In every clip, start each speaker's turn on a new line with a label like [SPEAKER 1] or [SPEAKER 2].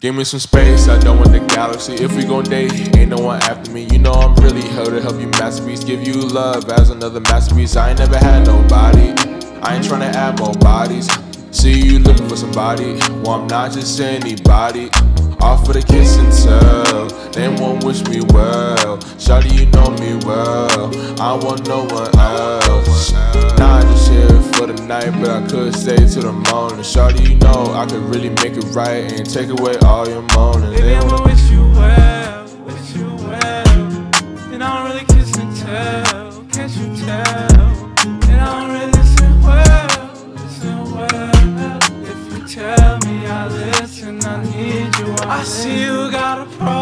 [SPEAKER 1] Give me some space, I don't want the galaxy. If we gon' date, ain't no one after me. You know I'm really here to help you masterpiece. Give you love as another masterpiece. I ain't never had nobody. I ain't tryna add more bodies. See you looking for somebody. Well, I'm not just anybody. Off for the kiss and tell. They won't wish me well. Shawty, you know me well. I want no one else. Nah, night, but I could stay till the morning. Shawty, you know I could really make it right and take away all your moaning.
[SPEAKER 2] Baby, I'ma wish you well, wish you well. And I don't really kiss and tell, can't you tell? And I don't really listen well, listen well. If you tell me I listen, I need you. I see you got a problem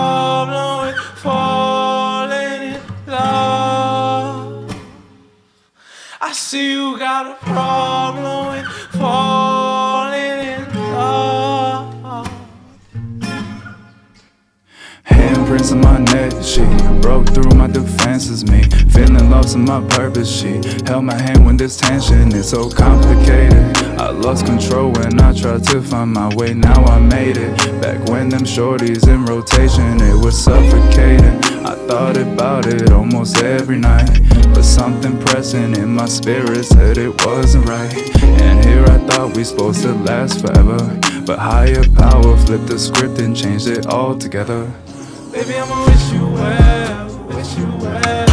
[SPEAKER 2] see you got a problem with
[SPEAKER 3] Handprints on my neck, she broke through my defenses. Me feeling lost in my purpose. She held my hand when this tension is so complicated. I lost control when I tried to find my way. Now I made it. Back when them shorties in rotation, it was suffocating. I thought about it almost every night, but something pressing in my spirit said it wasn't right. And here I thought we supposed to last forever, but higher power flipped the script and changed it all together.
[SPEAKER 2] Baby, I'ma wish you well, wish you well.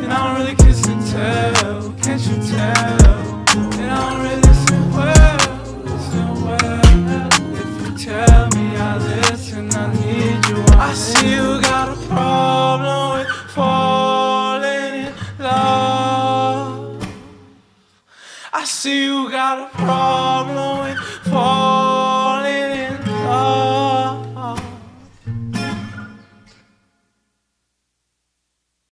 [SPEAKER 2] And I don't really kiss and tell, can't you tell? And I don't really listen well, listen well. If you tell me I listen, I need you. I see you got a problem with falling in love. I see you got a problem with falling.